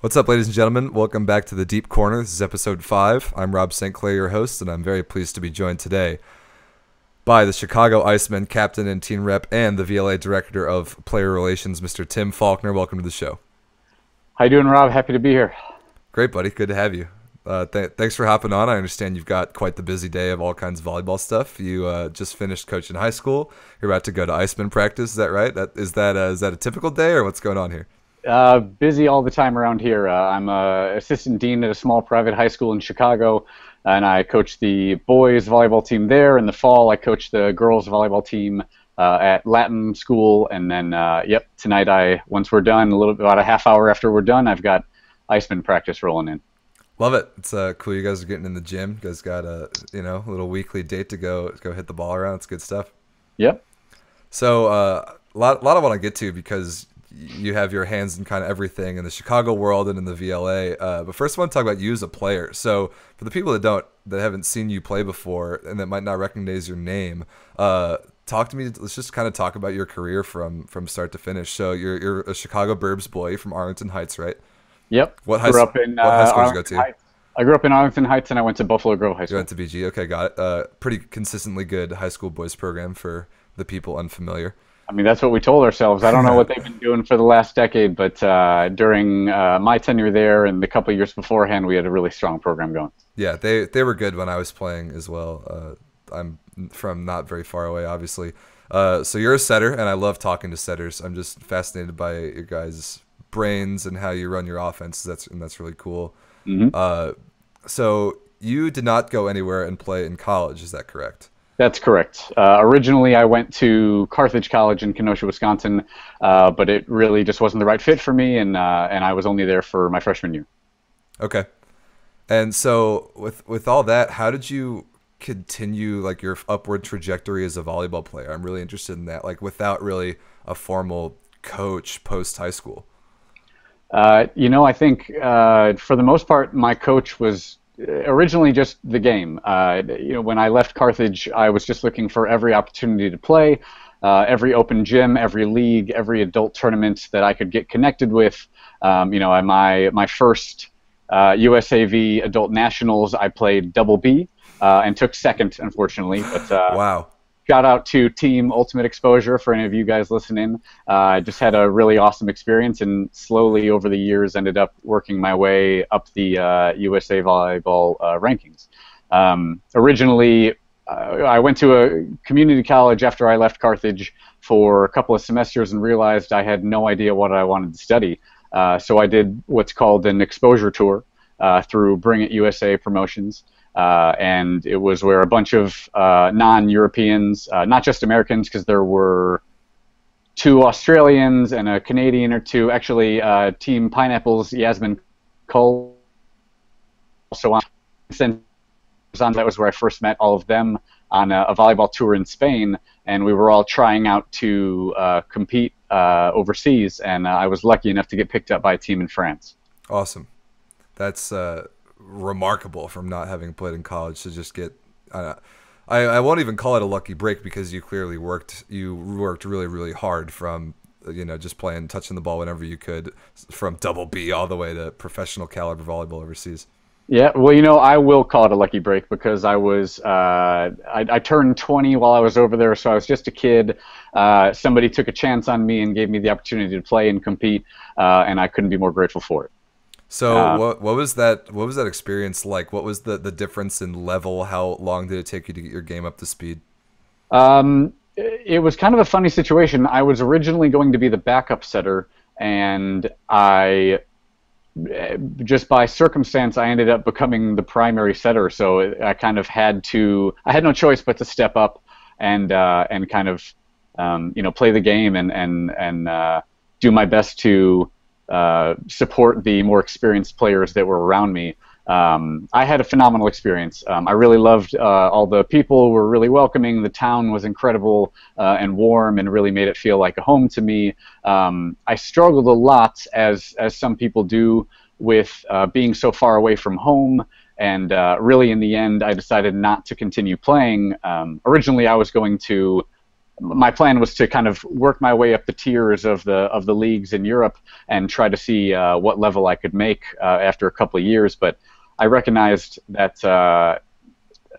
What's up, ladies and gentlemen? Welcome back to the Deep Corner. This is episode five. I'm Rob St. Claire, your host, and I'm very pleased to be joined today by the Chicago Icemen captain and team rep and the VLA director of player relations, Mr. Tim Falknor. Welcome to the show. How you doing, Rob? Happy to be here. Great, buddy. Good to have you. Uh, th- thanks for hopping on. I understand you've got quite the busy day of all kinds of volleyball stuff. You uh, just finished coaching high school. You're about to go to Iceman practice. Is that right? That, is that uh, is that a typical day, or what's going on here? Uh, busy all the time around here. Uh, I'm a assistant dean at a small private high school in Chicago, and I coach the boys volleyball team there. In the fall, I coach the girls volleyball team uh, at Latin school, and then uh, yep, tonight I once we're done, a little about a half hour after we're done, I've got Iceman practice rolling in. Love it. It's uh, cool. You guys are getting in the gym. You guys got a you know a little weekly date to go go hit the ball around. It's good stuff. Yep. So uh, a lot, a lot I want to get to because you have your hands in kind of everything in the Chicago world and in the VLA. Uh, but first, I want to talk about you as a player. So, for the people that don't, that haven't seen you play before, and that might not recognize your name, uh, talk to me. Let's just kind of talk about your career from from start to finish. So, you're you're a Chicago Burbs boy from Arlington Heights, right? Yep. What high, grew up in, what high uh, school did you go to? Heights. I grew up in Arlington Heights, and I went to Buffalo Grove High School. You went to BG. Okay, got it. Uh, pretty consistently good high school boys program for the people unfamiliar. I mean, that's what we told ourselves. I don't know what they've been doing for the last decade, but uh, during uh, my tenure there and the couple of years beforehand, we had a really strong program going. Yeah, they they were good when I was playing as well. Uh, I'm from not very far away, obviously. Uh, so you're a setter, and I love talking to setters. I'm just fascinated by your guys' brains and how you run your offense. That's and that's really cool. Mhm. Uh, so you did not go anywhere and play in college, is that correct? That's correct. Uh, originally, I went to Carthage College in Kenosha, Wisconsin, uh, but it really just wasn't the right fit for me, and uh, and I was only there for my freshman year. Okay. And so with with all that, how did you continue like your upward trajectory as a volleyball player? I'm really interested in that. Like without really a formal coach post high school. Uh, you know, I think uh, for the most part, my coach was originally just the game. Uh, you know, when I left Carthage, I was just looking for every opportunity to play, uh, every open gym, every league, every adult tournament that I could get connected with. Um, you know, my my first uh, USAV adult nationals, I played double B uh, and took second, unfortunately. But uh, Wow. Shout out to Team Ultimate Exposure for any of you guys listening. Uh, I just had a really awesome experience, and slowly over the years ended up working my way up the uh, USA Volleyball uh, rankings. Um, originally, uh, I went to a community college after I left Carthage for a couple of semesters and realized I had no idea what I wanted to study. Uh, so I did what's called an exposure tour uh, through Bring It USA Promotions. Uh, and it was where a bunch of uh, non-Europeans, uh, not just Americans, because there were two Australians and a Canadian or two. Actually, uh, Team Pineapples, Yasmin Cole, also on. That was where I first met all of them on a, a volleyball tour in Spain, and we were all trying out to compete overseas. And I was lucky enough to get picked up by a team in France. Awesome. That's uh, remarkable from not having played in college to just get. Uh, I I won't even call it a lucky break because you clearly worked you worked really really hard from you know just playing touching the ball whenever you could from double B all the way to professional caliber volleyball overseas. Yeah, well, you know, I will call it a lucky break because I was uh, I, I turned 20 while I was over there, so I was just a kid. Uh, somebody took a chance on me and gave me the opportunity to play and compete, uh, and I couldn't be more grateful for it. So Uh, what what was that what was that experience like? What was the the difference in level? How long did it take you to get your game up to speed? Um, it it was kind of a funny situation. I was originally going to be the backup setter, and I eh, just by circumstance I ended up becoming the primary setter. So I kind of had to. I had no choice but to step up and uh, and kind of um, you know play the game and and and uh, do my best to uh, support the more experienced players that were around me. Um, I had a phenomenal experience. Um, I really loved uh, all the people were really welcoming. The town was incredible uh, and warm, and really made it feel like a home to me. Um, I struggled a lot, as as some people do, with uh, being so far away from home. And uh, really, in the end, I decided not to continue playing. Um, originally, I was going to my plan was to kind of work my way up the tiers of the of the leagues in Europe and try to see uh, what level I could make uh, after a couple of years. But I recognized that uh,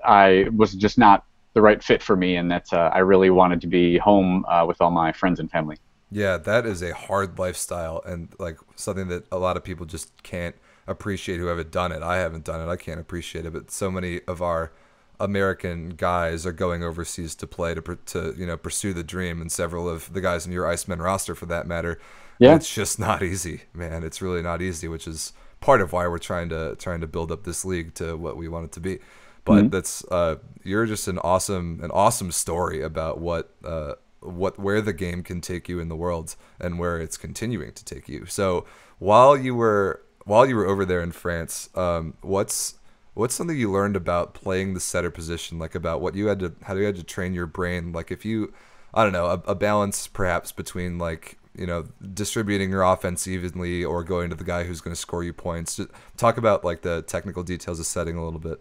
I was just not the right fit for me, and that uh, I really wanted to be home uh, with all my friends and family. Yeah, that is a hard lifestyle, and like something that a lot of people just can't appreciate who haven't done it. I haven't done it. I can't appreciate it, but so many of our American guys are going overseas to play to to you know pursue the dream, and several of the guys in your Iceman roster, for that matter. Yeah, it's just not easy, man. It's really not easy, which is part of why we're trying to trying to build up this league to what we want it to be. But mm-hmm. that's uh, you're just an awesome an awesome story about what uh, what where the game can take you in the world and where it's continuing to take you. So while you were while you were over there in France, um, what's what's something you learned about playing the setter position? Like about what you had to how you had to train your brain? Like if you i don't know a, a, balance perhaps between like you know distributing your offense evenly or going to the guy who's going to score you points. Just talk about like the technical details of setting a little bit.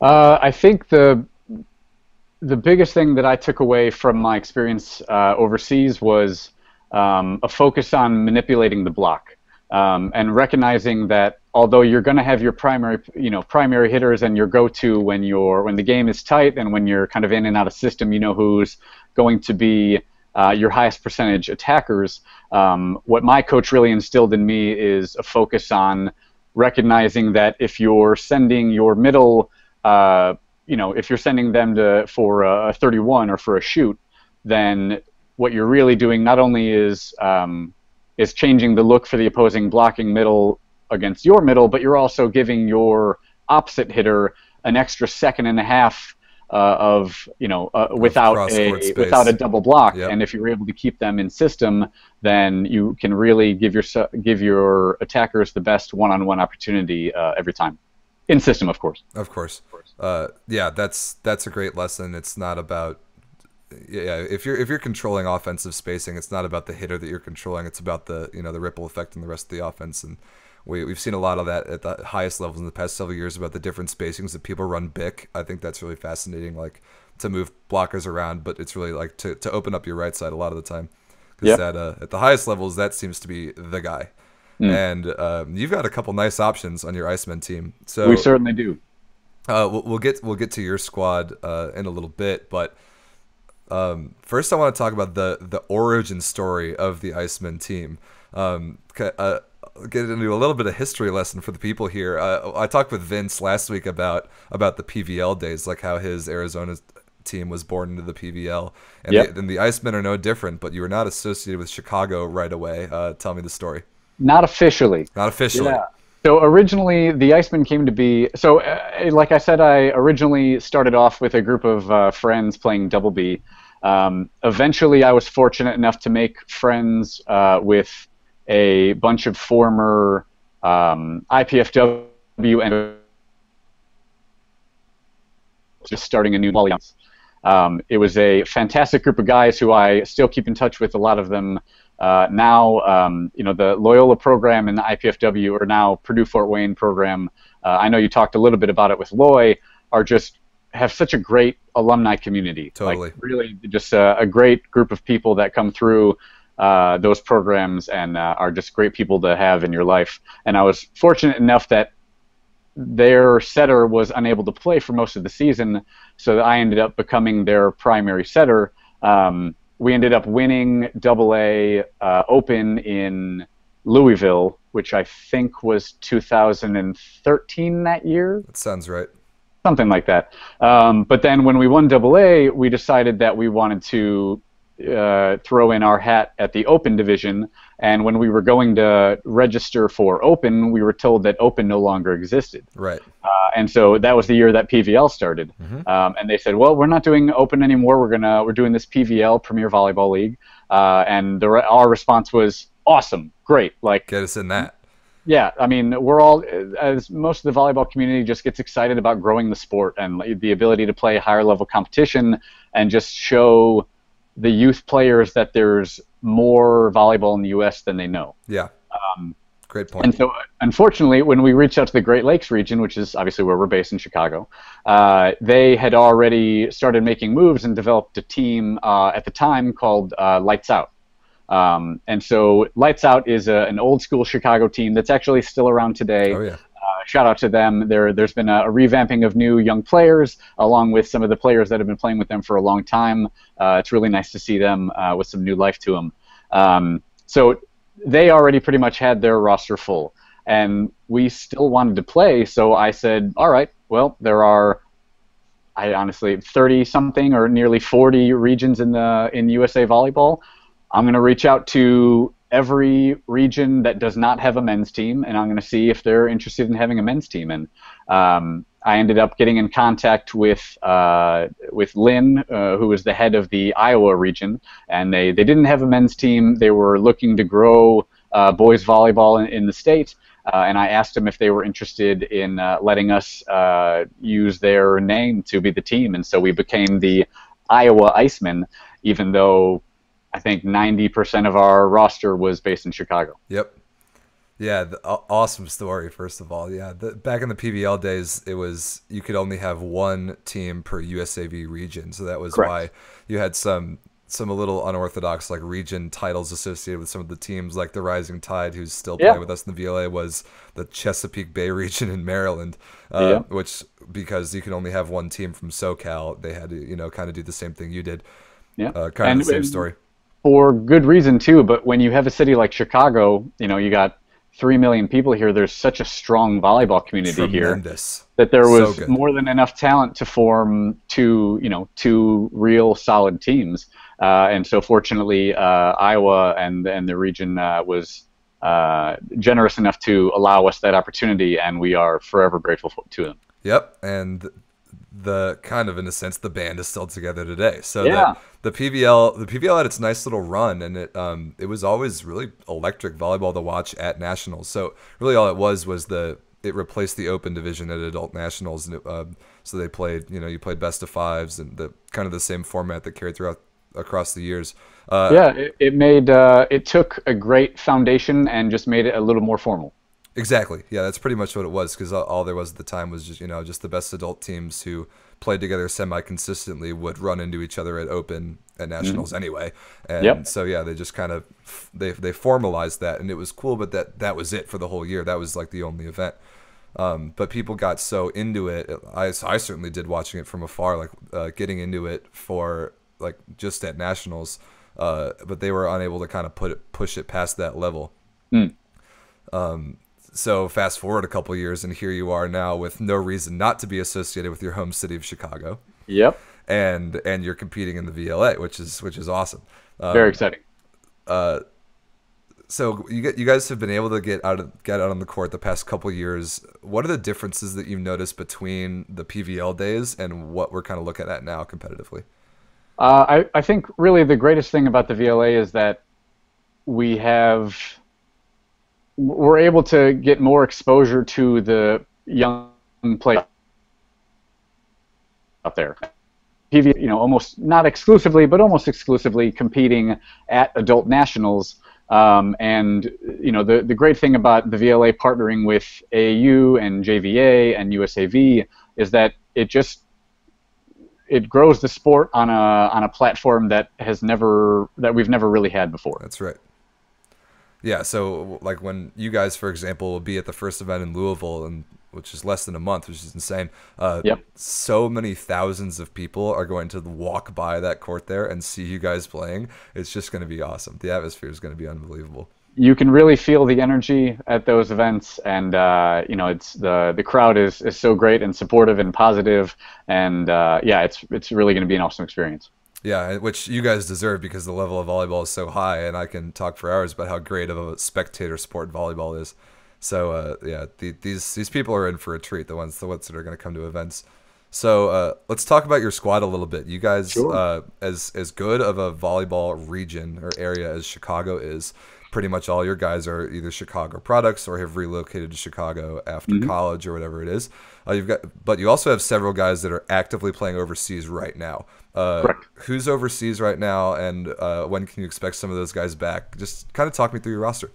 Uh, i think the the biggest thing that i took away from my experience uh, overseas was um, a focus on manipulating the block um, and recognizing that although you're going to have your primary you know primary hitters and your go-to when you're when the game is tight and when you're kind of in and out of system you know who's going to be uh, your highest percentage attackers. Um, what my coach really instilled in me is a focus on recognizing that if you're sending your middle uh, you know if you're sending them to for a 31 or for a shoot then what you're really doing not only is um, is changing the look for the opposing blocking middle against your middle, but you're also giving your opposite hitter an extra second and a half uh, of you know uh, without a without a double block. Yep. And if you're able to keep them in system, then you can really give your give your attackers the best one-on-one opportunity uh, every time. In system, of course. Of course. Of course. Uh, yeah, that's that's a great lesson. It's not about yeah, if you're if you're controlling offensive spacing, it's not about the hitter that you're controlling. It's about the you know the ripple effect in the rest of the offense, and we we've seen a lot of that at the highest levels in the past several years about the different spacings that people run BIC. I think that's really fascinating, like to move blockers around, but it's really like to, to open up your right side a lot of the time. Because yep. uh, at the highest levels, that seems to be the guy. Mm. And um, you've got a couple nice options on your Iceman team. So we certainly do. Uh, we'll, we'll, get we'll get to your squad uh, in a little bit, but um, first, I want to talk about the the origin story of the Iceman team. Um, uh, get into a little bit of history lesson for the people here. Uh, I talked with Vince last week about about the PVL days, like how his Arizona team was born into the PVL, and, yep. the, and the Icemen are no different. But you were not associated with Chicago right away. Uh, tell me the story. Not officially. Not officially. Yeah. So originally, the Iceman came to be. So, uh, like I said, I originally started off with a group of uh, friends playing Double B. Um, eventually, I was fortunate enough to make friends uh, with a bunch of former um, IPFW and just starting a new alliance. Um, it was a fantastic group of guys who I still keep in touch with. A lot of them uh, now, um, you know, the Loyola program and the IPFW, or now Purdue Fort Wayne program. Uh, I know you talked a little bit about it with Loy. Are just have such a great alumni community. Totally. Like really, just a, a great group of people that come through uh, those programs and uh, are just great people to have in your life. And I was fortunate enough that their setter was unable to play for most of the season, so I ended up becoming their primary setter. Um, we ended up winning Double A uh, Open in Louisville, which I think was 2013 that year. That sounds right something like that. Um, but then when we won Double A, we decided that we wanted to uh, throw in our hat at the Open division. And when we were going to register for Open, we were told that Open no longer existed. Right. Uh, and so that was the year that PVL started. Mm-hmm. Um, and they said, well, we're not doing Open anymore. We're gonna we're doing this PVL Premier Volleyball League. Uh, and the, our response was awesome, great. Like get us in that yeah, I mean, we're all as most of the volleyball community just gets excited about growing the sport and the ability to play higher level competition and just show the youth players that there's more volleyball in the U.S. than they know. Yeah. Um, Great point. And so, unfortunately, when we reached out to the Great Lakes region, which is obviously where we're based in Chicago, uh, they had already started making moves and developed a team uh, at the time called uh, Lights Out. Um, and so, Lights Out is a, an old school Chicago team that's actually still around today. Oh yeah. Uh, shout out to them. There, there's been a, a, revamping of new young players, along with some of the players that have been playing with them for a long time. Uh, it's really nice to see them uh, with some new life to them. Um, so they already pretty much had their roster full, and we still wanted to play. So I said, all right, well, there are, I honestly, 30 something or nearly 40 regions in the in USA volleyball. I'm going to reach out to every region that does not have a men's team, and I'm going to see if they're interested in having a men's team. And um, I ended up getting in contact with uh, with Lynn, uh, who was the head of the Iowa region, and they, they didn't have a men's team. They were looking to grow uh, boys volleyball in, in the state, uh, and I asked them if they were interested in uh, letting us uh, use their name to be the team, and so we became the Iowa Icemen, even though I think 90% of our roster was based in Chicago. Yep. Yeah, the, awesome story. First of all, yeah, the, back in the PVL days, it was you could only have one team per USAV region, so that was Correct. why you had some some a little unorthodox like region titles associated with some of the teams, like the Rising Tide, who's still yeah. playing with us in the VLA, was the Chesapeake Bay region in Maryland, uh, yeah. which because you can only have one team from SoCal, they had to you know kind of do the same thing you did. Yeah, uh, kind and, of the same story. For good reason too, but when you have a city like Chicago, you know you got three million people here, there's such a strong volleyball community Tremendous. here that there was so more than enough talent to form two, you know, two real solid teams. Uh, and so, fortunately, uh, Iowa and and the region uh, was uh, generous enough to allow us that opportunity, and we are forever grateful for, to them. Yep, and the kind of in a sense the band is still together today. So yeah. the, the PVL the PVL had its nice little run and it um it was always really electric volleyball to watch at nationals. So really all it was was the it replaced the open division at adult nationals and it, uh, so they played you know you played best of fives and the kind of the same format that carried throughout across the years. Uh, yeah, it, it made uh, it took a great foundation and just made it a little more formal. Exactly. Yeah, that's pretty much what it was because all there was at the time was just you know just the best adult teams who played together semi consistently would run into each other at open at nationals mm-hmm. anyway. And yep. so yeah, they just kind of they they formalized that and it was cool, but that that was it for the whole year. That was like the only event. Um, but people got so into it. I, I certainly did watching it from afar, like uh, getting into it for like just at nationals. Uh, but they were unable to kind of put it, push it past that level. Mm. Um, so fast forward a couple years, and here you are now with no reason not to be associated with your home city of Chicago. Yep. And and you're competing in the VLA, which is which is awesome. Um, Very exciting. Uh, so you get you guys have been able to get out of get out on the court the past couple years. What are the differences that you've noticed between the PVL days and what we're kind of looking at now competitively? Uh, I I think really the greatest thing about the VLA is that we have we're able to get more exposure to the young players out there. PV, you know, almost not exclusively, but almost exclusively competing at adult nationals. Um, and you know, the the great thing about the VLA partnering with AAU and JVA and USAV is that it just it grows the sport on a on a platform that has never that we've never really had before. That's right. Yeah, so like when you guys, for example, will be at the first event in Louisville, and which is less than a month, which is insane. Uh, yep. So many thousands of people are going to walk by that court there and see you guys playing. It's just going to be awesome. The atmosphere is going to be unbelievable. You can really feel the energy at those events, and uh, you know it's the the crowd is, is so great and supportive and positive, and uh, yeah, it's it's really going to be an awesome experience. Yeah, which you guys deserve because the level of volleyball is so high, and I can talk for hours about how great of a spectator sport volleyball is. So uh, yeah, the, these these people are in for a treat. The ones the ones that are going to come to events. So uh, let's talk about your squad a little bit. You guys, sure. uh, as as good of a volleyball region or area as Chicago is, pretty much all your guys are either Chicago products or have relocated to Chicago after mm-hmm. college or whatever it is. Uh, you've got, but you also have several guys that are actively playing overseas right now. Uh, Correct. Who's overseas right now, and uh, when can you expect some of those guys back? Just kind of talk me through your roster.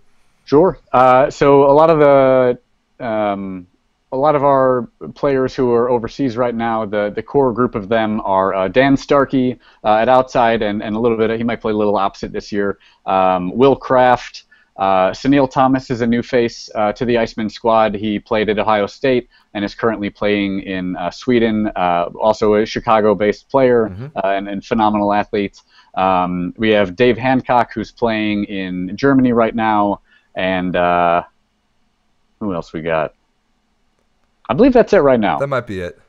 Sure. Uh, so a lot of the um, a lot of our players who are overseas right now, the, the core group of them are uh, Dan Starkey uh, at outside, and, and a little bit, he might play a little opposite this year. Um, Will Kraft, uh, Sunil Thomas is a new face uh, to the Iceman squad. He played at Ohio State and is currently playing in uh, Sweden, uh, also a Chicago based player Mhm. and, and phenomenal athlete. Um, we have Dave Hancock, who's playing in Germany right now, and who else we got? I believe that's it right now. That might be it.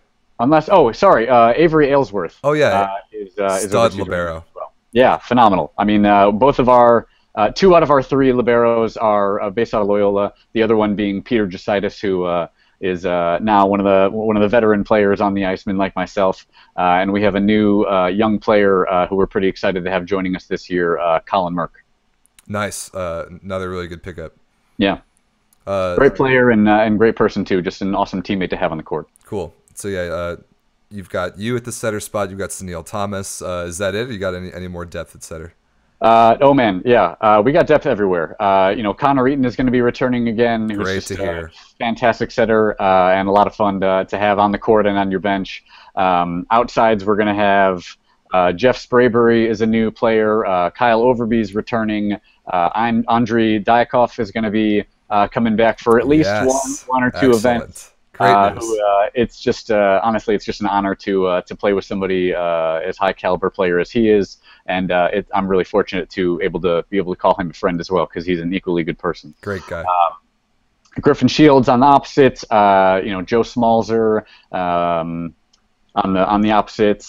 Unless, oh, sorry, uh, Avery Aylesworth. Oh yeah, uh, is, uh, stud right libero. well. Yeah, phenomenal. I mean, uh, both of our uh, two out of our three liberos are uh, based out of Loyola. The other one being Peter Jasitis, who uh, is uh, now one of the one of the veteran players on the Iceman, like myself. Uh, and we have a new uh, young player uh, who we're pretty excited to have joining us this year, uh, Colin Merck. nice. Uh, another really good pickup. Yeah, Uh, great player and uh, and great person too. Just an awesome teammate to have on the court. Cool. So yeah, uh, you've got you at the setter spot. You've got Sunil Thomas. Uh, is that it? You got any any more depth at setter? Uh, oh man, yeah, uh, we got depth everywhere. Uh, you know, Connor Eaton is going to be returning again. who's Great just to a hear. fantastic setter uh, and a lot of fun to, to have on the court and on your bench. Um, outsides, we're going to have uh, Jeff Spraybury is a new player. Uh, Kyle Overby is returning. Uh, I'm Andrei Diakov is going to be uh, coming back for at least Yes. one, one or two Excellent. events. Uh, who, uh, it's just uh, honestly, it's just an honor to uh, to play with somebody uh, as high caliber player as he is, and uh, it, I'm really fortunate to able to be able to call him a friend as well because he's an equally good person. Great guy. Griffin Shields on the opposite, uh, you know Joe Smalzer um, on the on the opposite.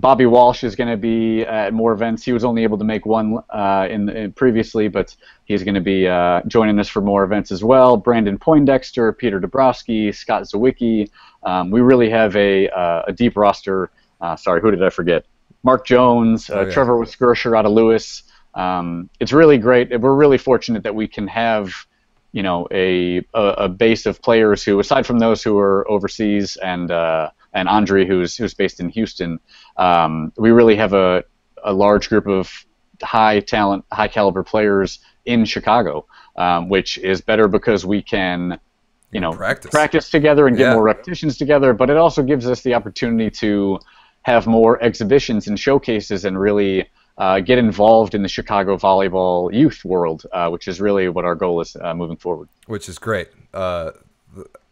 Bobby Walsh is going to be at more events. He was only able to make one uh, in, in previously, but he's going to be uh, joining us for more events as well. Brandon Poindexter, Peter Dabrowski, Scott Zawicki. Um, we really have a uh, a deep roster. Uh, sorry, who did I forget? Mark Jones, uh, Oh, yeah. Trevor Wiskersher out of Lewis. Um, it's really great. We're really fortunate that we can have you know a, a a base of players who, aside from those who are overseas and uh, and Andre, who's who's based in Houston, um, we really have a a large group of high talent, high caliber players in Chicago, um, which is better because we can. You know, Practice. together and get Yeah. more repetitions together, but it also gives us the opportunity to have more exhibitions and showcases and really uh, get involved in the Chicago volleyball youth world, uh, which is really what our goal is uh, moving forward. which is great.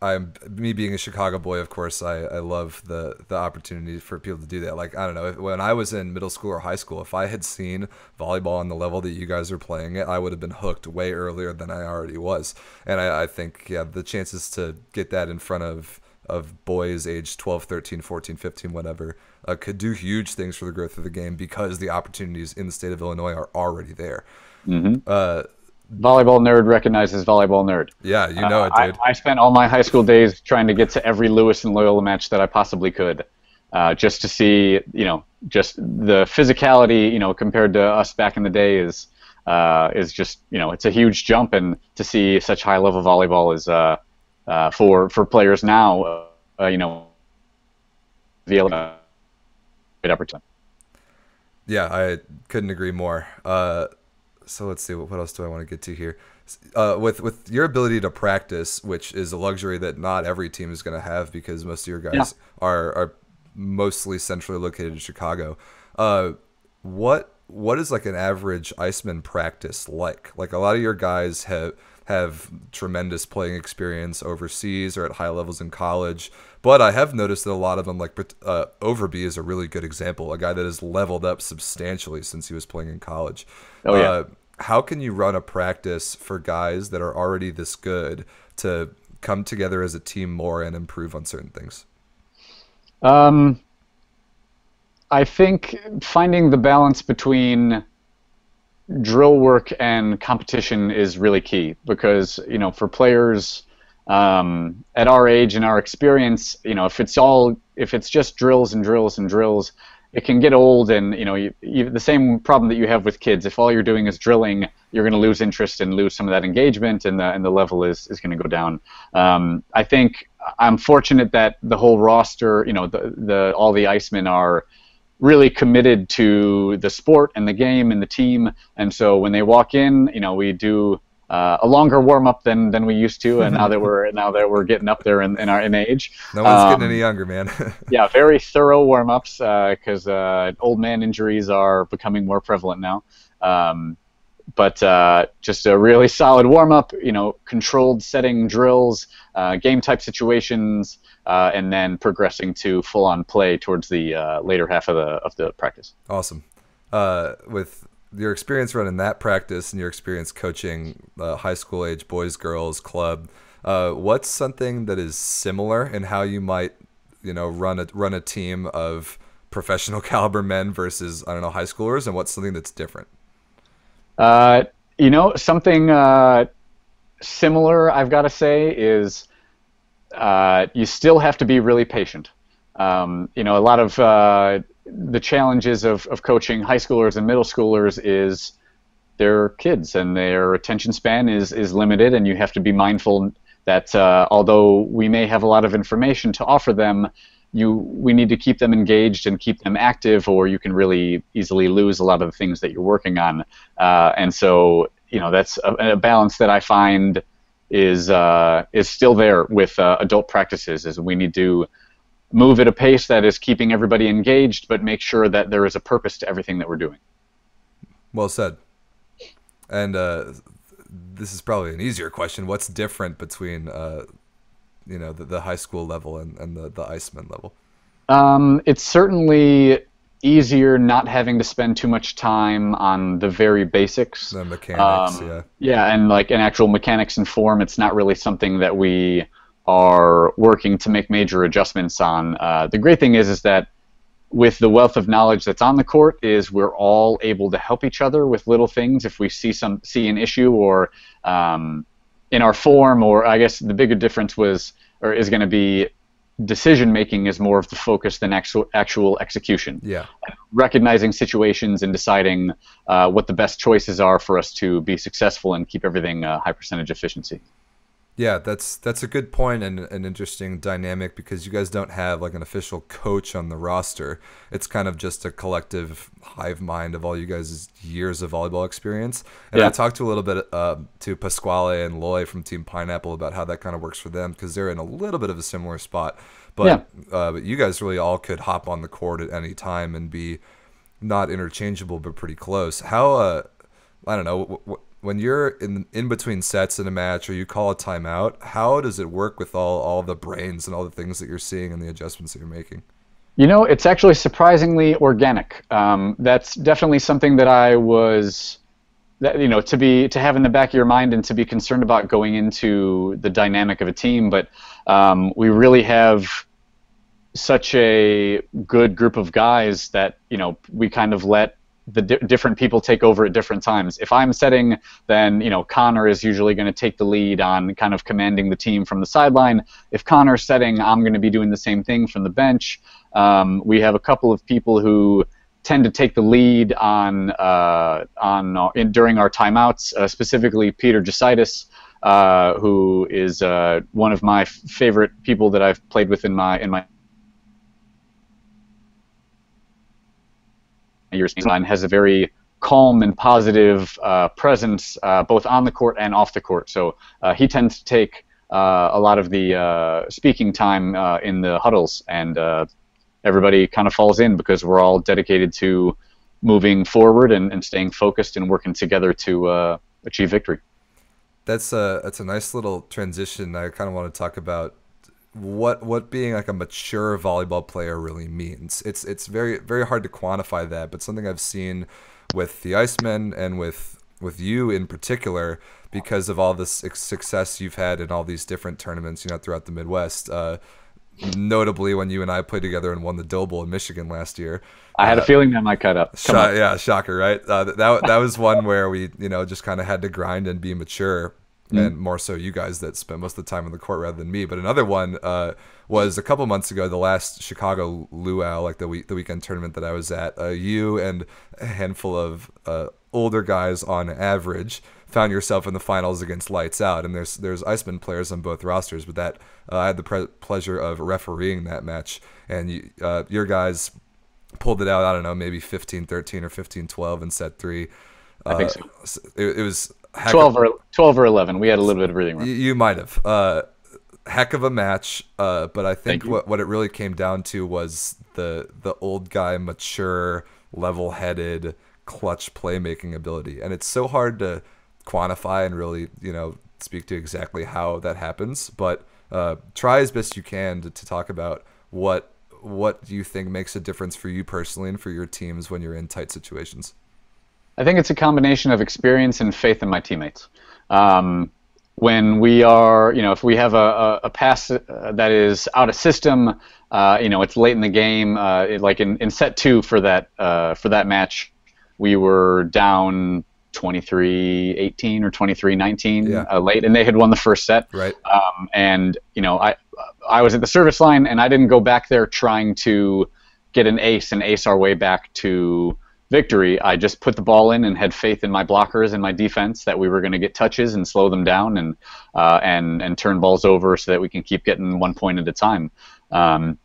I'm me being a Chicago boy, of course. I, I love the the opportunity for people to do that. Like I don't know, if, when I was in middle school or high school, if I had seen volleyball on the level that you guys are playing it, I would have been hooked way earlier than I already was. And I, I think yeah, the chances to get that in front of of boys aged 12, 13, 14, 15, whatever, uh, could do huge things for the growth of the game because the opportunities in the state of Illinois are already there. hmm Uh, Volleyball nerd recognizes volleyball nerd. yeah, you know Uh, it, I, dude. I spent all my high school days trying to get to every Lewis and Loyola match that I possibly could, uh, just to see, you know, just the physicality, you know, compared to us back in the day is uh, is just, you know, it's a huge jump, and to see such high level volleyball is uh, uh, for for players now, uh, uh, you know, the great opportunity. Yeah, I couldn't agree more. So let's see what, else do I want to get to here. Uh, with with your ability to practice, which is a luxury that not every team is going to have because most of your guys are are mostly centrally located in Chicago. Uh, what what is like an average Iceman practice like? Like a lot of your guys have have tremendous playing experience overseas or at high levels in college, but I have noticed that a lot of them, like uh, Overby, is a really good example. A guy that has leveled up substantially since he was playing in college. Oh, yeah. Uh, how can you run a practice for guys that are already this good to come together as a team more and improve on certain things? Um, I think finding the balance between drill work and competition is really key because you know for players um, at our age and our experience, you know if it's all if it's just drills and drills and drills, it can get old and you know you, you, the same problem that you have with kids. If all you're doing is drilling, you're going to lose interest and lose some of that engagement, and the and the level is is going to go down. Um, I think I'm fortunate that the whole roster, you know, the the all the Icemen are really committed to the sport and the game and the team. And so when they walk in, you know, we do uh, a longer warm up than than we used to, and now that we're now that we're getting up there in, in our in age. No one's um, getting any younger, man. yeah, very thorough warm ups because uh, uh, old man injuries are becoming more prevalent now. Um, but uh, just a really solid warm up, you know, controlled setting drills, uh, game type situations, uh, and then progressing to full on play towards the later half of the of the practice. Awesome. with your experience running that practice and your experience coaching uh, high school age boys girls club uh, what's something that is similar in how you might you know run a run a team of professional caliber men versus i don't know high schoolers and what's something that's different uh, you know something uh, similar i've got to say is uh, you still have to be really patient. Um, you know a lot of uh, the challenges of, of coaching high schoolers and middle schoolers is they're kids and their attention span is, is limited and you have to be mindful that uh, although we may have a lot of information to offer them you we need to keep them engaged and keep them active or you can really easily lose a lot of the things that you're working on uh, and so you know that's a, a balance that I find is uh, is still there with uh, adult practices is we need to move at a pace that is keeping everybody engaged, but make sure that there is a purpose to everything that we're doing. Well said. And uh, this is probably an easier question. What's different between, uh, you know, the, the, high school level and, and the, the Iceman level? Um, it's certainly easier not having to spend too much time on the very basics. The mechanics, um, yeah. Yeah, and like an actual mechanics and form, it's not really something that we are working to make major adjustments on. Uh, the great thing is is that with the wealth of knowledge that's on the court is we're all able to help each other with little things if we see some see an issue or um, in our form or I guess the bigger difference was or is going to be decision making is more of the focus than actual actual execution. Yeah. Recognizing situations and deciding uh, what the best choices are for us to be successful and keep everything uh, high percentage efficiency. Yeah, that's that's a good point and an interesting dynamic because you guys don't have like an official coach on the roster. It's kind of just a collective hive mind of all you guys' years of volleyball experience. And yeah. I talked to a little bit uh, to Pasquale and Loy from Team Pineapple about how that kind of works for them because they're in a little bit of a similar spot. But, yeah. uh, but you guys really all could hop on the court at any time and be not interchangeable but pretty close. How uh, I don't know when you're in in between sets in a match or you call a timeout, how does it work with all all the brains and all the things that you're seeing and the adjustments that you're making? You know, it's actually surprisingly organic. Um, that's definitely something that I was, that, you know, to be to have in the back of your mind and to be concerned about going into the dynamic of a team. But um, we really have such a good group of guys that you know we kind of let the di- different people take over at different times. If I'm setting, then you know Connor is usually going to take the lead on kind of commanding the team from the sideline. If Connor's setting, I'm going to be doing the same thing from the bench. Um, we have a couple of people who tend to take the lead on uh, on uh, in, during our timeouts, uh, specifically Peter Jasitis. Uh, who is uh, one of my f- favorite people that I've played with in my in my years and has a very calm and positive uh, presence uh, both on the court and off the court. So uh, he tends to take uh, a lot of the uh, speaking time uh, in the huddles, and everybody kind of falls in because we're all dedicated to moving forward and, and staying focused and working together to achieve victory. That's a that's a nice little transition. I kind of want to talk about what what being like a mature volleyball player really means. It's it's very very hard to quantify that, but something I've seen with the Icemen and with with you in particular because of all this success you've had in all these different tournaments, you know, throughout the Midwest. Uh, notably, when you and I played together and won the Bowl in Michigan last year. I had uh, a feeling that might cut up. yeah, shocker, right? Uh, that that was one where we, you know, just kind of had to grind and be mature mm-hmm. and more so you guys that spent most of the time on the court rather than me. But another one uh, was a couple months ago, the last Chicago Luau, like the week the weekend tournament that I was at. Uh, you and a handful of uh, older guys on average found yourself in the finals against Lights Out, and there's there's Iceman players on both rosters. But that uh, I had the pre- pleasure of refereeing that match, and you, uh, your guys pulled it out. I don't know, maybe 15-13 or 15-12 in set three. I think so. It, it was 12 or 12 or 11. We had a little bit of breathing room. You, you might have. Uh, heck of a match, uh, but I think what, what it really came down to was the the old guy, mature, level headed, clutch playmaking ability, and it's so hard to quantify and really you know speak to exactly how that happens. But uh, try as best you can to, to talk about what what do you think makes a difference for you personally and for your teams when you're in tight situations. I think it's a combination of experience and faith in my teammates. Um, when we are, you know, if we have a, a, a pass uh, that is out of system, uh, you know, it's late in the game. Uh, it, like in, in set two for that uh, for that match, we were down 23-18 or 23-19 Yeah. uh, late, and they had won the first set. Right. Um, and you know, I I was at the service line, and I didn't go back there trying to get an ace and ace our way back to victory. I just put the ball in and had faith in my blockers and my defense that we were going to get touches and slow them down and uh, and and turn balls over so that we can keep getting one point at a time. Um,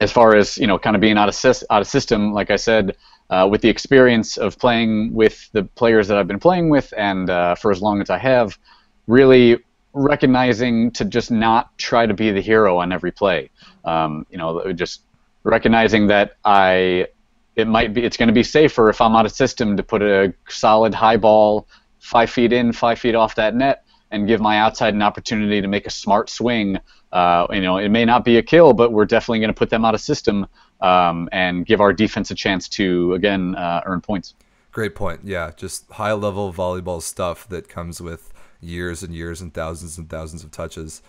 as far as you know, kind of being out of out of system, like I said, uh, with the experience of playing with the players that I've been playing with, and uh, for as long as I have, really recognizing to just not try to be the hero on every play. Um, you know, just recognizing that I it might be it's going to be safer if I'm out of system to put a solid high ball five feet in, five feet off that net, and give my outside an opportunity to make a smart swing. Uh, you know, it may not be a kill, but we're definitely going to put them out of system um, and give our defense a chance to again uh, earn points. Great point. Yeah, just high level volleyball stuff that comes with years and years and thousands and thousands of touches.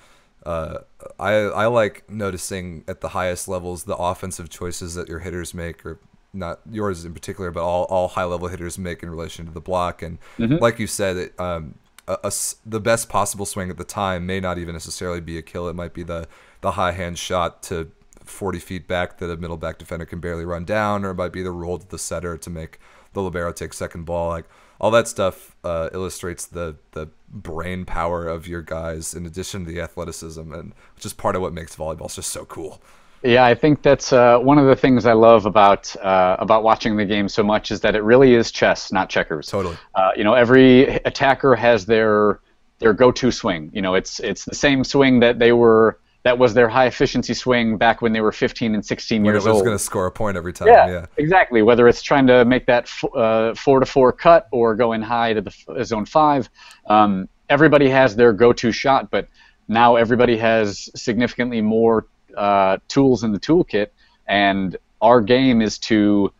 Uh, I I like noticing at the highest levels the offensive choices that your hitters make, or not yours in particular, but all, all high level hitters make in relation to the block. And like you said, it, um, a, a the best possible swing at the time may not even necessarily be a kill. It might be the the high hand shot to 40 feet back that a middle back defender can barely run down, or it might be the roll to the setter to make the libero take second ball. Like all that stuff uh, illustrates the the brain power of your guys, in addition to the athleticism, and which is part of what makes volleyball just so cool. Yeah, I think that's uh, one of the things I love about uh, about watching the game so much is that it really is chess, not checkers. Totally. Uh, you know, every attacker has their their go-to swing. You know, it's it's the same swing that they were that was their high efficiency swing back when they were 15 and 16 When it years was old. going to score a point every time. yeah, Yeah. exactly. Whether it's trying to make that f- uh, four to four cut or going high to the f- zone five, um, everybody has their go-to shot, but now everybody has significantly more uh, tools in the toolkit, and our game is to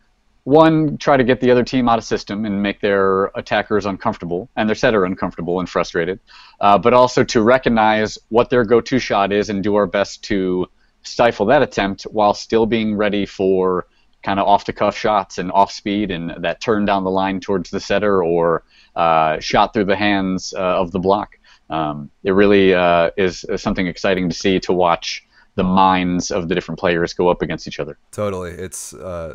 one try to get the other team out of system and make their attackers uncomfortable and their setter uncomfortable and frustrated, uh, but also to recognize what their go-to shot is and do our best to stifle that attempt while still being ready for kind of off-the-cuff shots and off-speed and that turn down the line towards the setter or uh, shot through the hands uh, of the block. Um, it really uh, is, is something exciting to see to watch the minds of the different players go up against each other. Totally. It's uh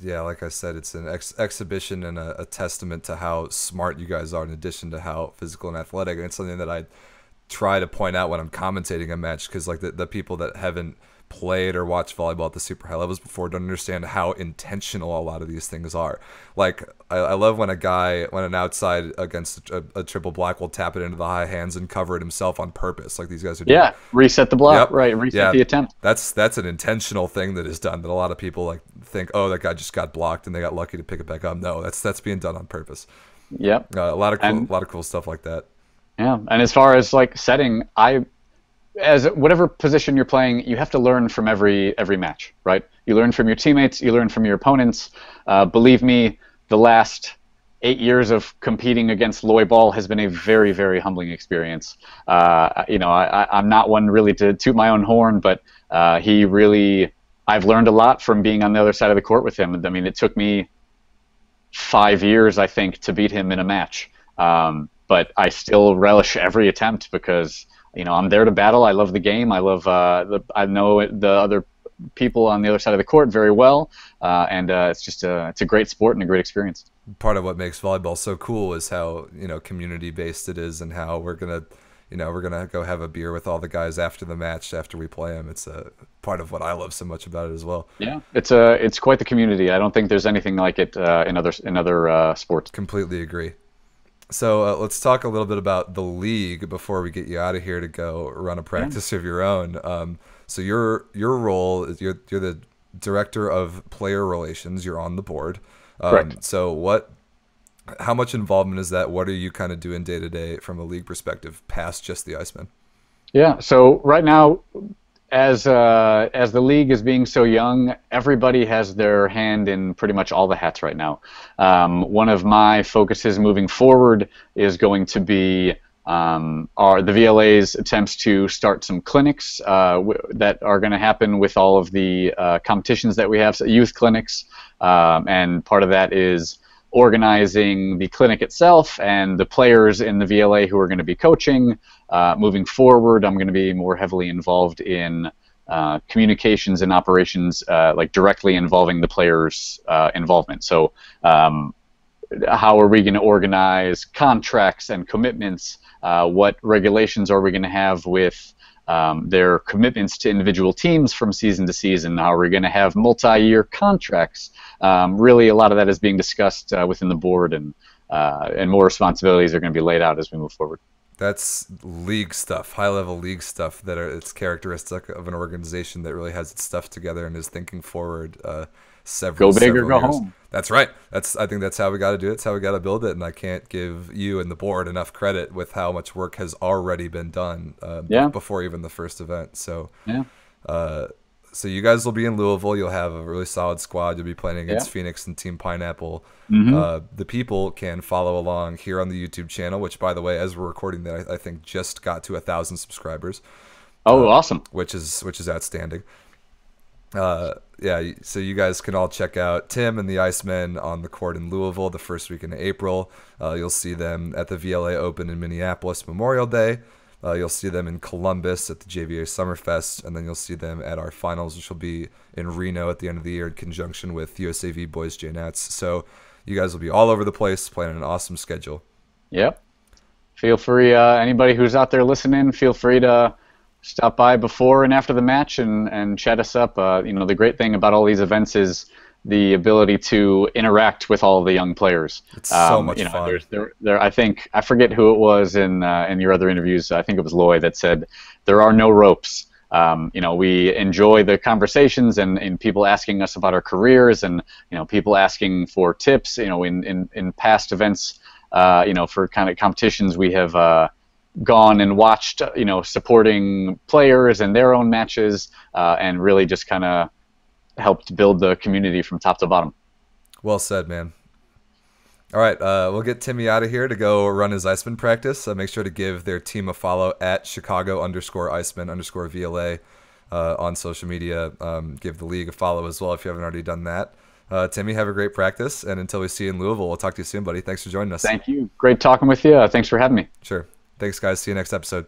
yeah, like I said, it's an ex- exhibition and a, a testament to how smart you guys are in addition to how physical and athletic. And it's something that I try to point out when I'm commentating a match because like the, the people that haven't played or watched volleyball at the super high levels before don't understand how intentional a lot of these things are. Like I, I love when a guy when an outside against a, a triple block will tap it into the high hands and cover it himself on purpose, like these guys are doing. Yeah, reset the block, Yep. right? Reset Yeah. the attempt. That's that's an intentional thing that is done that a lot of people like think, oh, that guy just got blocked and they got lucky to pick it back up. No, that's that's being done on purpose. Yep. Uh, a lot of cool, And- a lot of cool stuff like that. Yeah, and as far as like setting, I as whatever position you're playing, you have to learn from every every match, right? You learn from your teammates, you learn from your opponents. Uh, believe me, the last eight years of competing against Loy Ball has been a very very humbling experience. Uh, you know, I, I'm not one really to toot my own horn, but uh, he really, I've learned a lot from being on the other side of the court with him. I mean, it took me five years, I think, to beat him in a match. Um, but I still relish every attempt because you know I'm there to battle. I love the game. I love uh, the I know the other people on the other side of the court very well, uh, and uh, it's just a it's a great sport and a great experience. Part of what makes volleyball so cool is how you know community based it is, and how we're gonna, you know, we're gonna go have a beer with all the guys after the match after we play them. It's a part of what I love so much about it as well. Yeah, it's a it's quite the community. I don't think there's anything like it uh, in other in other uh, sports. Completely agree. So uh, let's talk a little bit about the league before we get you out of here to go run a practice yeah. of your own. Um, so your your role is you're you're the director of player relations. You're on the board. Um, Correct. So what? How much involvement is that? What are you kind of doing day to day from a league perspective, past just the Icemen? Yeah. So right now, as uh, as the league is being so young, everybody has their hand in pretty much all the hats right now. Um, one of my focuses moving forward is going to be um, are the VLA's attempts to start some clinics uh, that are going to happen with all of the uh, competitions that we have, so youth clinics, um, and part of that is organizing the clinic itself and the players in the VLA who are going to be coaching. Uh, moving forward, I'm going to be more heavily involved in uh, communications and operations, uh, like directly involving the players' uh, involvement. So, um, how are we going to organize contracts and commitments? Uh, what regulations are we going to have with um, their commitments to individual teams from season to season? Are we going to have multi-year contracts? Um, really, a lot of that is being discussed uh, within the board, and uh, and more responsibilities are going to be laid out as we move forward. That's league stuff, high-level league stuff that are it's characteristic of an organization that really has its stuff together and is thinking forward. Uh, several go big several or go years. home. That's right. That's I think that's how we got to do it. It's how we got to build it. And I can't give you and the board enough credit with how much work has already been done. Uh, yeah. Before even the first event. So yeah. Uh, so you guys will be in Louisville. You'll have a really solid squad. You'll be playing against yeah. Phoenix and Team Pineapple. Mm-hmm. Uh, the people can follow along here on the YouTube channel, which, by the way, as we're recording that, I, I think just got to a thousand subscribers. Oh, uh, awesome! Which is which is outstanding. Uh, yeah, so you guys can all check out Tim and the Icemen on the court in Louisville the first week in April. Uh, you'll see them at the VLA Open in Minneapolis Memorial Day. Uh, you'll see them in Columbus at the JVA Summerfest, and then you'll see them at our finals, which will be in Reno at the end of the year in conjunction with USAV Boys J Nats. So you guys will be all over the place playing an awesome schedule. Yep. Feel free, uh, anybody who's out there listening, feel free to stop by before and after the match and, and chat us up. Uh, you know, the great thing about all these events is the ability to interact with all the young players. It's so um, much you know, fun. There's, there, there, I think I forget who it was in uh, in your other interviews. I think it was Loy that said there are no ropes. Um, you know, we enjoy the conversations and, and people asking us about our careers and you know people asking for tips. You know, in in, in past events, uh, you know, for kind of competitions, we have. Uh, gone and watched, you know, supporting players and their own matches, uh, and really just kind of helped build the community from top to bottom. Well said, man. All right, uh, we'll get Timmy out of here to go run his Icemen practice. Uh, make sure to give their team a follow at Chicago underscore Icemen underscore VLA uh, on social media. Um, give the league a follow as well if you haven't already done that. Uh, Timmy, have a great practice, and until we see you in Louisville, we'll talk to you soon, buddy. Thanks for joining us. Thank you. Great talking with you. thanks for having me. Sure. Thanks, guys. See you next episode.